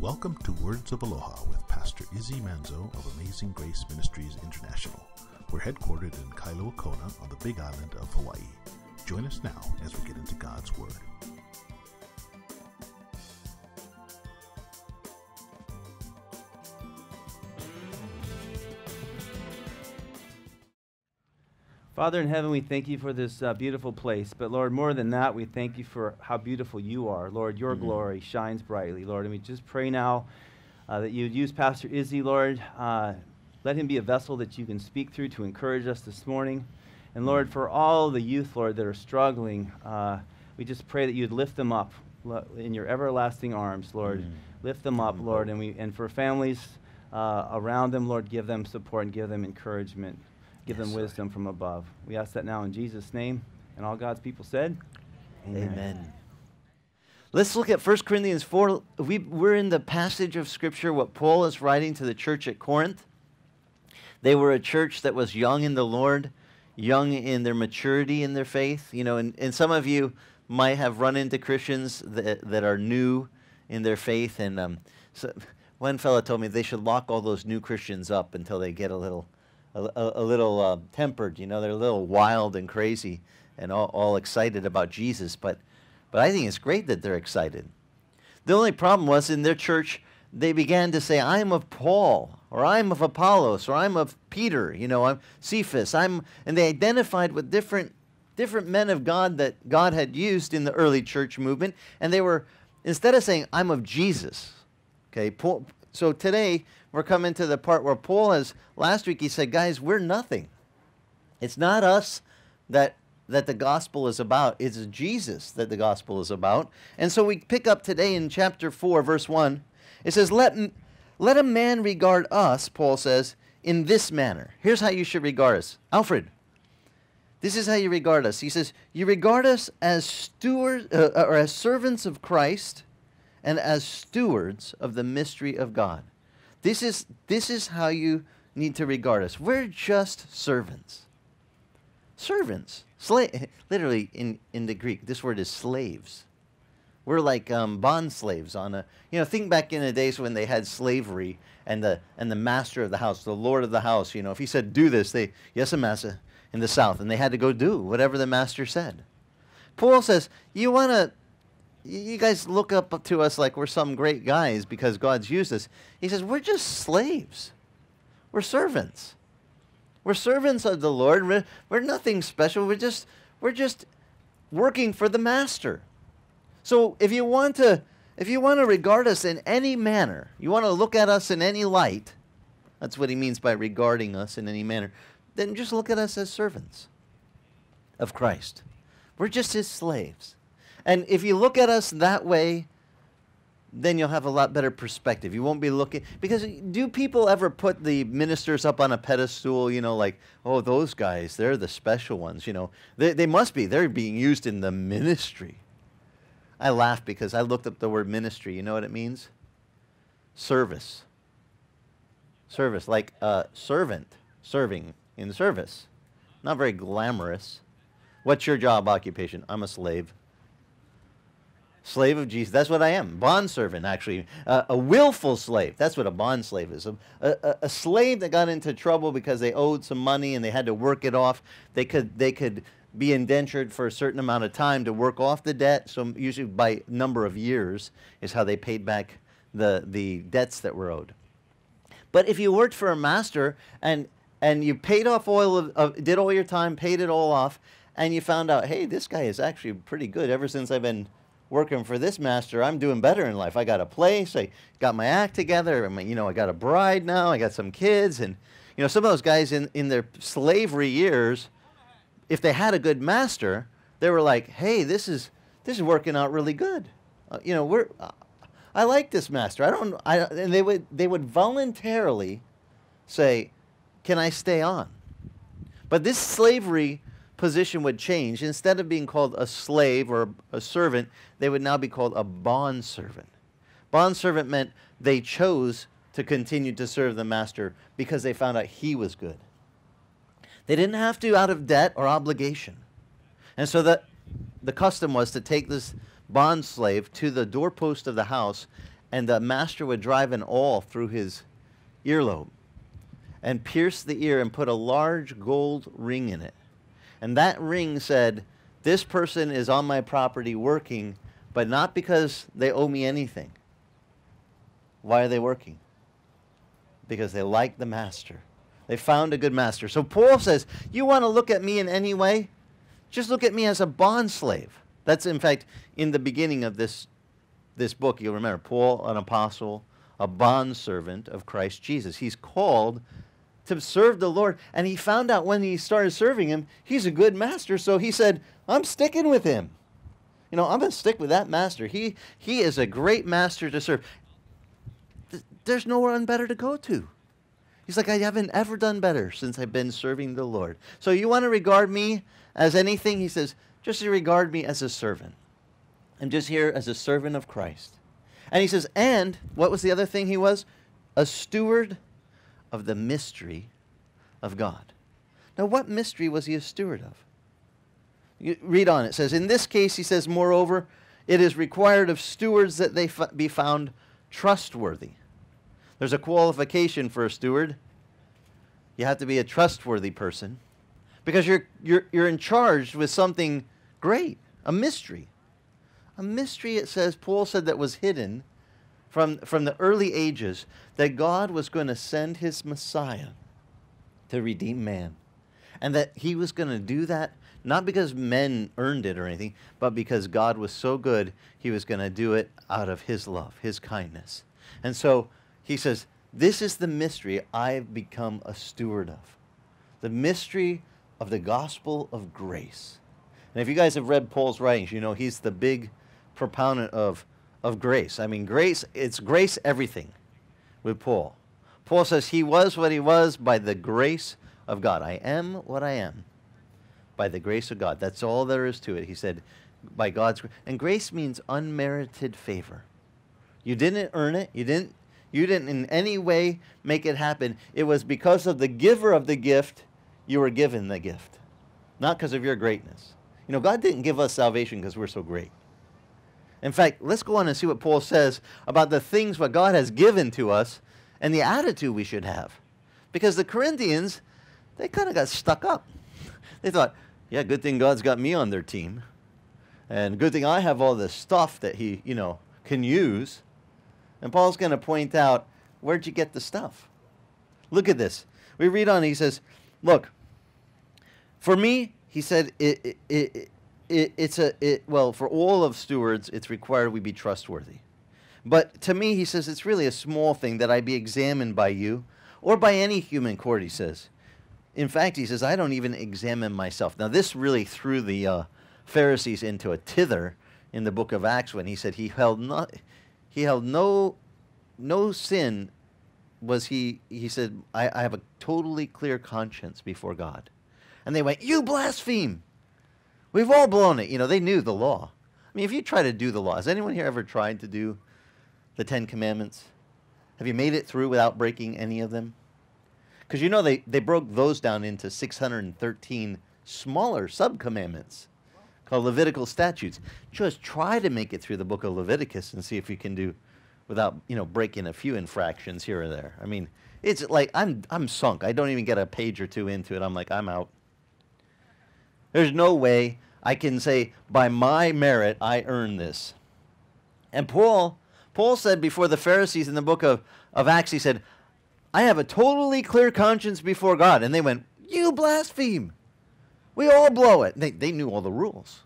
Welcome to Words of Aloha with Pastor Izzy Manzo of Amazing Grace Ministries International. We're headquartered in Kailua Kona on the Big Island of Hawaii. Join us now as we get into God's Word. Father in heaven, we thank you for this uh, beautiful place. But Lord, more than that, we thank you for how beautiful you are. Lord, your Mm-hmm. glory shines brightly, Lord. And we just pray now uh, that you would use Pastor Izzy, Lord. Uh, let him be a vessel that you can speak through to encourage us this morning. And Lord, for all the youth, Lord, that are struggling, uh, we just pray that you'd lift them up in your everlasting arms, Lord. Mm. Lift them up, Lord. And, we, and for families uh, around them, Lord, give them support and give them encouragement. Give Yes, them Lord. wisdom from above. We ask that now in Jesus' name. And all God's people said, Amen. Let's look at 1 Corinthians 4. We, we're in the passage of Scripture, what Paul is writing to the church at Corinth. They were a church that was young in the Lord, young in their maturity in their faith. You know, and, and some of you might have run into Christians that, that are new in their faith. And um, so one fellow told me they should lock all those new Christians up until they get a little, a, a, a little uh, tempered. You know, they're a little wild and crazy and all, all excited about Jesus. But, but I think it's great that they're excited. The only problem was in their church, they began to say, I'm of Paul, or I'm of Apollos, or I'm of Peter, you know, I'm Cephas. I'm, and they identified with different, different men of God that God had used in the early church movement. And they were, instead of saying, I'm of Jesus, okay, Paul, so today we're coming to the part where Paul has, last week he said, guys, we're nothing. It's not us that that the gospel is about. It's Jesus that the gospel is about. And so we pick up today in chapter 4 verse 1. It says let let a man regard us, Paul says, in this manner. Here's how you should regard us. Alfred, this is how you regard us. He says, "You regard us as stewards uh, or as servants of Christ and as stewards of the mystery of God." This is this is how you need to regard us. We're just servants servants. Sla- literally in, in the Greek, this word is slaves. We're like um, bond slaves on a you know think back in the days when they had slavery and the and the master of the house, the lord of the house. You know, if he said do this, they yes, master in the south, and they had to go do whatever the master said. Paul says, you want to. You guys look up to us like we're some great guys because God's used us. He says, We're just slaves. We're servants. We're servants of the Lord. We're, we're nothing special. We're just we're just working for the master. So if you want to if you want to regard us in any manner, you want to look at us in any light, that's what he means by regarding us in any manner, then just look at us as servants of Christ. We're just his slaves. And if you look at us that way, then you'll have a lot better perspective. You won't be looking because do people ever put the ministers up on a pedestal? You know, like oh, those guys, they're the special ones. You know, they they must be. They're being used in the ministry. I laugh because I looked up the word ministry. You know what it means? Service. Service, like a servant serving in service. Not very glamorous. What's your job occupation? I'm a slave. Slave of Jesus. That's what I am. Bond servant, actually. Uh, a willful slave. That's what a bond slave is. A, a, a slave that got into trouble because they owed some money and they had to work it off. They could, they could be indentured for a certain amount of time to work off the debt. So usually by number of years is how they paid back the, the debts that were owed. But if you worked for a master and and you paid off all of did all your time, paid it all off, and you found out, hey, this guy is actually pretty good. Ever since I've been working for this master, I'm doing better in life. I got a place, I got my act together. I mean, you know, I got a bride now, I got some kids, and you know, some of those guys in in their slavery years, if they had a good master, they were like, hey, this is this is working out really good. Uh, you know, we're uh, I like this master. I don't. I and they would they would voluntarily say, "Can I stay on?" But this slavery position would change. Instead of being called a slave or a servant, they would now be called a bond servant. Bond servant meant they chose to continue to serve the master because they found out he was good. They didn't have to out of debt or obligation. And so the, the custom was to take this bond slave to the doorpost of the house and the master would drive an awl through his earlobe and pierce the ear and put a large gold ring in it. And that ring said, This person is on my property working, but not because they owe me anything. Why are they working? Because they like the master. They found a good master. So Paul says, You want to look at me in any way? Just look at me as a bond slave. That's, in fact, in the beginning of this, this book. You'll remember Paul, an apostle, a bondservant of Christ Jesus. He's called to serve the Lord. And he found out when he started serving him, he's a good master. So he said, I'm sticking with him. You know, I'm going to stick with that master. He, he is a great master to serve. Th- There's nowhere better to go to. He's like, I haven't ever done better since I've been serving the Lord. So you want to regard me as anything? He says, just regard me as a servant. I'm just here as a servant of Christ. And he says, and what was the other thing he was? A steward of the mystery of God. Now, what mystery was he a steward of? You read on. It says, in this case, he says, moreover, it is required of stewards that they be found trustworthy. There's a qualification for a steward. You have to be a trustworthy person because you're, you're, you're in charge with something great, a mystery. A mystery, it says, Paul said that was hidden from, from the early ages that God was going to send his Messiah to redeem man. And that he was going to do that not because men earned it or anything, but because God was so good, he was going to do it out of his love, his kindness. And so he says, This is the mystery I've become a steward of. The mystery of the gospel of grace. And if you guys have read Paul's writings, you know he's the big proponent of, of grace. I mean, grace, it's grace everything with Paul. Paul says he was what he was by the grace of God. I am what I am by the grace of God. That's all there is to it. He said, by God's grace. And grace means unmerited favor. You didn't earn it. You didn't you didn't in any way make it happen. It was because of the giver of the gift you were given the gift. Not because of your greatness. You know, God didn't give us salvation because we're so great. In fact, let's go on and see what Paul says about the things what God has given to us and the attitude we should have. Because the Corinthians, they kind of got stuck up. They thought, yeah, good thing God's got me on their team. And good thing I have all this stuff that he, you know, can use. And Paul's going to point out, where'd you get the stuff? Look at this. We read on, he says, look, for me, he said, it, it, it, it, it's a, it, well, for all of stewards, it's required we be trustworthy. But to me, he says, it's really a small thing that I be examined by you or by any human court, he says. In fact, he says, I don't even examine myself. Now, this really threw the uh, Pharisees into a tither in the book of Acts when he said he held not, he held no, no sin was he, he said, I, I have a totally clear conscience before God. And they went, You blaspheme! We've all blown it. You know, they knew the law. I mean, if you try to do the law, has anyone here ever tried to do the Ten Commandments? Have you made it through without breaking any of them? Because you know they, they broke those down into 613 smaller sub commandments called Levitical statutes. Just try to make it through the book of Leviticus and see if you can do without you know breaking a few infractions here or there. I mean, it's like I'm I'm sunk. I don't even get a page or two into it. I'm like I'm out. There's no way I can say by my merit I earn this. And Paul Paul said before the Pharisees in the book of, of Acts, he said, I have a totally clear conscience before God. And they went, You blaspheme. We all blow it. They, they knew all the rules.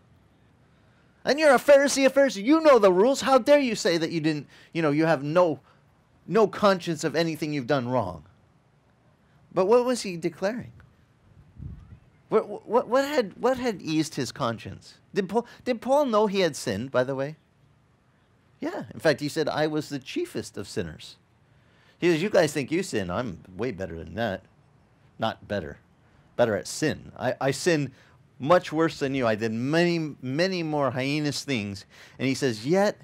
And you're a Pharisee, a Pharisee. You know the rules. How dare you say that you didn't, you know, you have no, no conscience of anything you've done wrong. But what was he declaring? What, what, what, had, what had eased his conscience? Did Paul, did Paul know he had sinned, by the way? Yeah. In fact, he said, I was the chiefest of sinners. He says, You guys think you sin. I'm way better than that. Not better, better at sin. I, I sin much worse than you. I did many, many more heinous things. And he says, Yet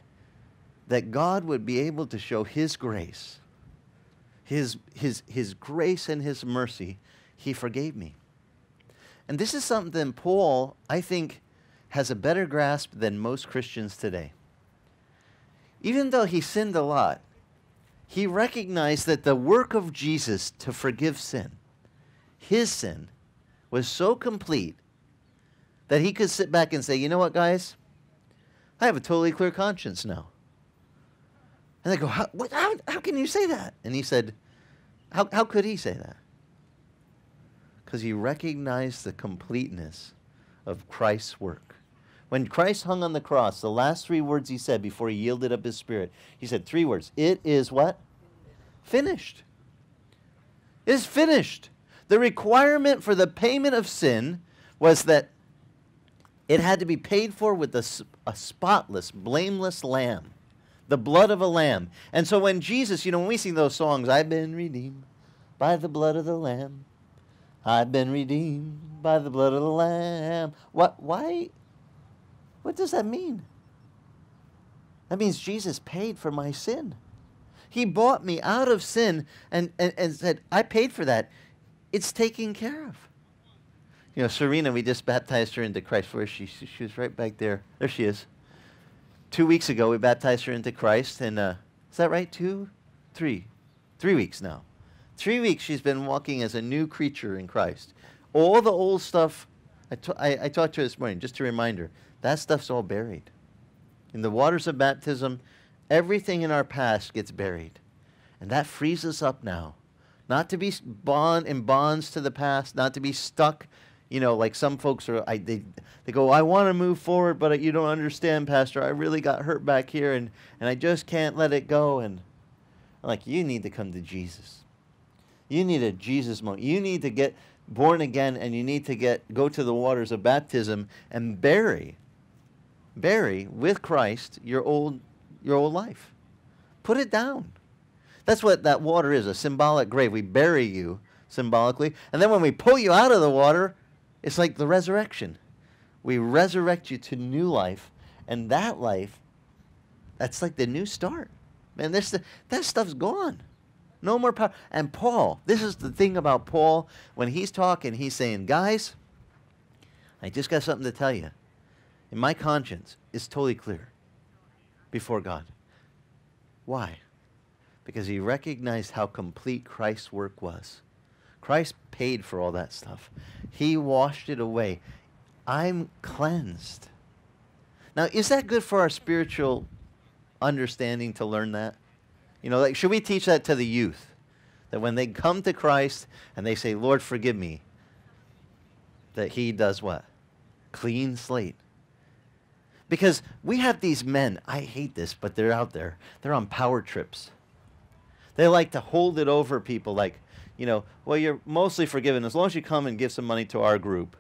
that God would be able to show his grace, his, his, his grace and his mercy, he forgave me. And this is something Paul, I think, has a better grasp than most Christians today. even though he sinned a lot, he recognized that the work of Jesus to forgive sin, his sin, was so complete that he could sit back and say, you know what, guys? I have a totally clear conscience now. And they go, how, what, how, how can you say that? And he said, how, how could he say that? Because he recognized the completeness of Christ's work. When Christ hung on the cross, the last three words he said before he yielded up his spirit, he said three words It is what? Finished. It is finished. The requirement for the payment of sin was that it had to be paid for with a, a spotless, blameless lamb, the blood of a lamb. And so when Jesus, you know, when we sing those songs, I've been redeemed by the blood of the lamb, I've been redeemed by the blood of the lamb. What? Why? What does that mean? That means Jesus paid for my sin. He bought me out of sin and, and, and said, I paid for that. It's taken care of. You know, Serena, we just baptized her into Christ. Where is she? She was right back there. There she is. Two weeks ago, we baptized her into Christ. And uh, is that right? Two? Three? Three weeks now. Three weeks she's been walking as a new creature in Christ. All the old stuff, I, I talked to her this morning, just to remind her, that stuff's all buried. In the waters of baptism, everything in our past gets buried. And that frees us up now. Not to be bond in bonds to the past, not to be stuck, you know, like some folks are, I, they, they go, I want to move forward, but you don't understand, Pastor. I really got hurt back here and, and I just can't let it go. And I'm like, you need to come to Jesus. You need a Jesus moment. You need to get born again and you need to get go to the waters of baptism and bury bury with Christ your old your old life. Put it down. That's what that water is, a symbolic grave. We bury you symbolically. And then when we pull you out of the water, it's like the resurrection. We resurrect you to new life, and that life, that's like the new start. Man, this that stuff's gone. No more power. And Paul, this is the thing about Paul. When he's talking, he's saying, guys, I just got something to tell you. And my conscience is totally clear before God. Why? Because he recognized how complete Christ's work was. Christ paid for all that stuff. He washed it away. I'm cleansed. Now, is that good for our spiritual understanding to learn that? You know, like, should we teach that to the youth? That when they come to Christ and they say, Lord, forgive me, that He does what? Clean slate. Because we have these men, I hate this, but they're out there. They're on power trips. They like to hold it over people like, you know, well, you're mostly forgiven as long as you come and give some money to our group.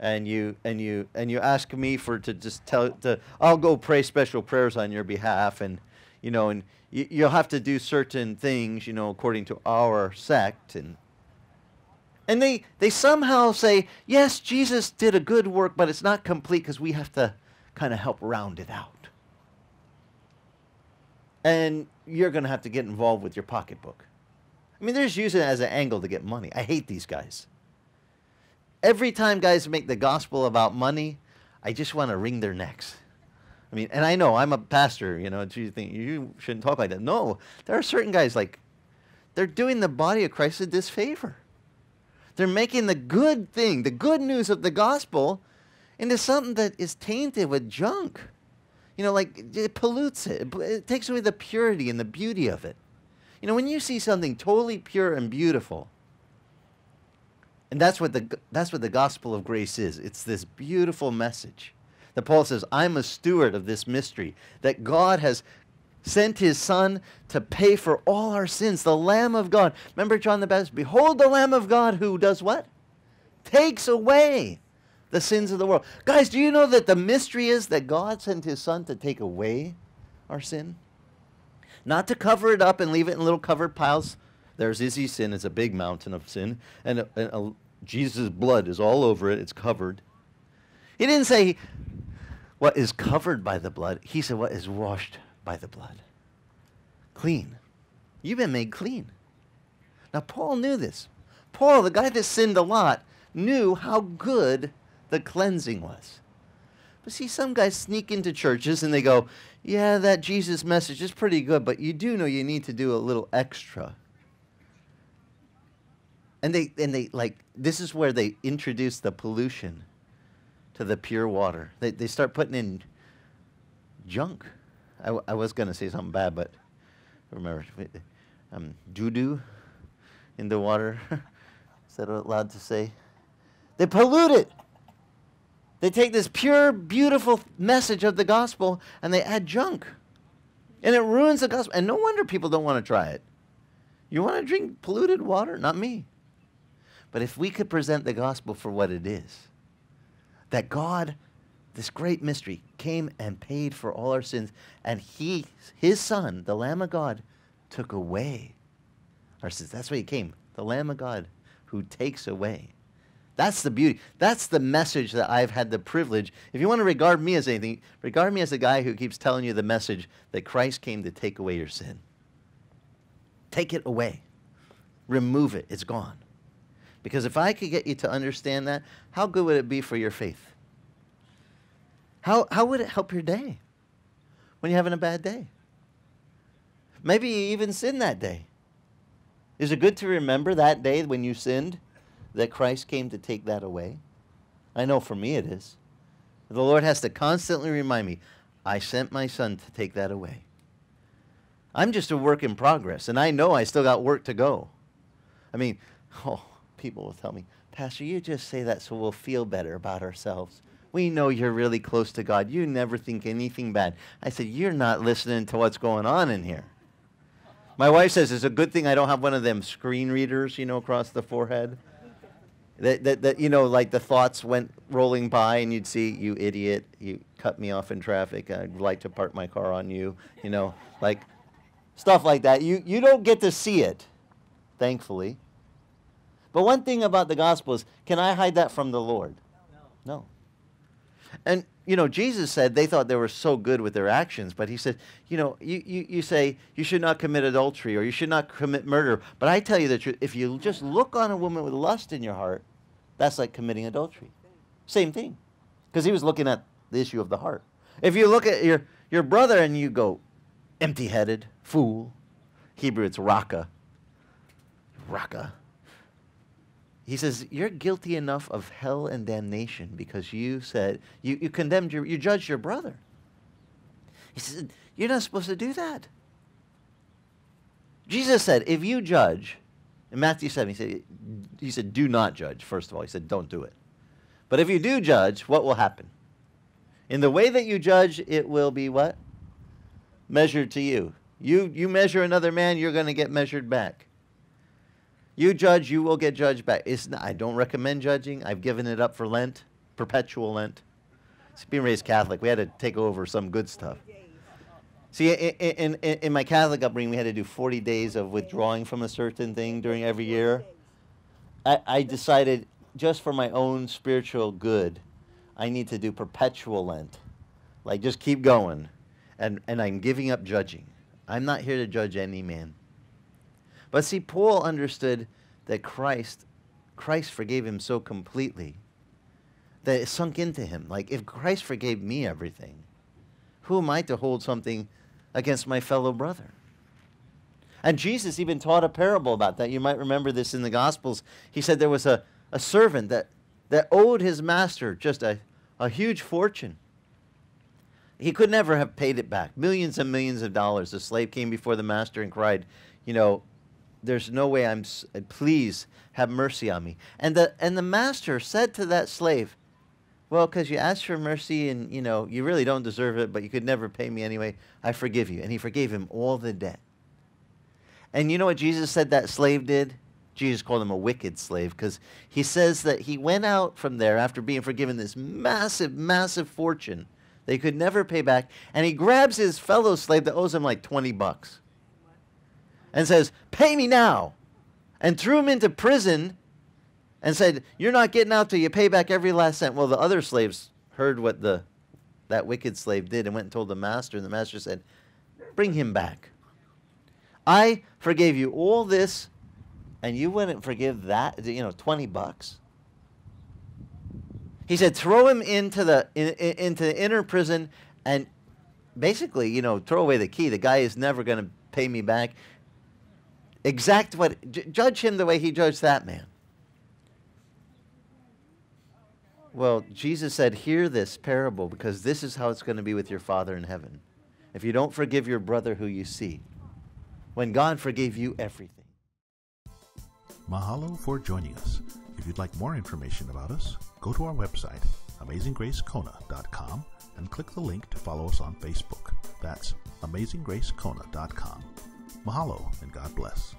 And you and you and you ask me for to just tell to I'll go pray special prayers on your behalf and you know and you, you'll have to do certain things, you know, according to our sect and and they they somehow say, "Yes, Jesus did a good work, but it's not complete because we have to kind of help round it out." And you're going to have to get involved with your pocketbook. I mean, they're just using it as an angle to get money. I hate these guys. Every time guys make the gospel about money, I just want to wring their necks. I mean, and I know I'm a pastor, you know, you think you shouldn't talk like that. No, there are certain guys like they're doing the body of Christ a disfavor. They're making the good thing, the good news of the gospel, into something that is tainted with junk. You know, like it pollutes it. It takes away the purity and the beauty of it. You know, when you see something totally pure and beautiful, and that's what the that's what the gospel of grace is. It's this beautiful message that Paul says, I'm a steward of this mystery, that God has sent his son to pay for all our sins, the Lamb of God. Remember John the Baptist? Behold the Lamb of God who does what? Takes away the sins of the world. Guys, do you know that the mystery is that God sent his son to take away our sin? Not to cover it up and leave it in little covered piles. There's Izzy's sin, it's a big mountain of sin, and, and Jesus' blood is all over it, it's covered. He didn't say, what is covered by the blood. He said, what is washed by the blood. Clean. You've been made clean. Now, Paul knew this. Paul, the guy that sinned a lot, knew how good the cleansing was. But see, some guys sneak into churches and they go, yeah, that Jesus message is pretty good, but you do know you need to do a little extra. And they, and they like, this is where they introduce the pollution to the pure water. They, they start putting in junk. I, I was going to say something bad, but remember, um, doo doo in the water. is that allowed to say? They pollute it. They take this pure, beautiful message of the gospel and they add junk. And it ruins the gospel. And no wonder people don't want to try it. You want to drink polluted water? Not me. But if we could present the gospel for what it is, that God, this great mystery, came and paid for all our sins, and He, His Son, the Lamb of God, took away our sins. That's why He came, the Lamb of God who takes away. That's the beauty. That's the message that I've had the privilege. If you want to regard me as anything, regard me as a guy who keeps telling you the message that Christ came to take away your sin. Take it away. Remove it. It's gone. Because if I could get you to understand that, how good would it be for your faith? How, how would it help your day when you're having a bad day? Maybe you even sinned that day. Is it good to remember that day when you sinned that Christ came to take that away? I know for me it is. The Lord has to constantly remind me, I sent my son to take that away. I'm just a work in progress, and I know I still got work to go. I mean, oh, people will tell me, Pastor, you just say that so we'll feel better about ourselves. We know you're really close to God. You never think anything bad. I said, You're not listening to what's going on in here. My wife says it's a good thing I don't have one of them screen readers, you know, across the forehead. That, that, that, you know, like the thoughts went rolling by and you'd see, you idiot, you cut me off in traffic. I'd like to park my car on you, you know, like stuff like that. You, you don't get to see it, thankfully. But one thing about the gospel is, can I hide that from the Lord? No. no. And, you know, Jesus said they thought they were so good with their actions, but he said, you know, you, you, you say you should not commit adultery or you should not commit murder. But I tell you the truth, if you just look on a woman with lust in your heart, that's like committing adultery. Same thing. Because he was looking at the issue of the heart. If you look at your, your brother and you go, empty headed, fool, Hebrew it's raka. Raka. He says, You're guilty enough of hell and damnation because you said, you, you condemned your, you judged your brother. He said, You're not supposed to do that. Jesus said, If you judge, in Matthew 7, he said, he said, Do not judge, first of all. He said, Don't do it. But if you do judge, what will happen? In the way that you judge, it will be what? Measured to you. You, you measure another man, you're going to get measured back. You judge, you will get judged back. It's not, I don't recommend judging. I've given it up for Lent, perpetual Lent. It's being raised Catholic, we had to take over some good stuff. See, in, in, in, my Catholic upbringing, we had to do 40 days of withdrawing from a certain thing during every year. I, I decided, just for my own spiritual good, I need to do perpetual Lent. Like, just keep going. And, and I'm giving up judging. I'm not here to judge any man. But see, Paul understood that Christ, Christ forgave him so completely that it sunk into him. Like, if Christ forgave me everything, who am I to hold something against my fellow brother? And Jesus even taught a parable about that. You might remember this in the Gospels. He said there was a, a servant that, that owed his master just a, a huge fortune. He could never have paid it back. Millions and millions of dollars. The slave came before the master and cried, You know, there's no way I'm uh, please have mercy on me. And the and the master said to that slave, well, because you asked for mercy and you know you really don't deserve it, but you could never pay me anyway. I forgive you, and he forgave him all the debt. And you know what Jesus said that slave did? Jesus called him a wicked slave because he says that he went out from there after being forgiven this massive, massive fortune he could never pay back, and he grabs his fellow slave that owes him like twenty bucks and says, Pay me now. And threw him into prison and said, You're not getting out till you pay back every last cent. Well, the other slaves heard what the that wicked slave did and went and told the master, and the master said, Bring him back. I forgave you all this, and you wouldn't forgive that, you know, 20 bucks. He said, throw him into the in, in, into the inner prison, and basically, you know, throw away the key. The guy is never going to pay me back. Exact what judge him the way he judged that man. Well, Jesus said, Hear this parable because this is how it's going to be with your Father in heaven. If you don't forgive your brother who you see, when God forgave you everything. Mahalo for joining us. If you'd like more information about us, go to our website, amazinggracekona.com, and click the link to follow us on Facebook. That's amazinggracekona.com. Mahalo and God bless.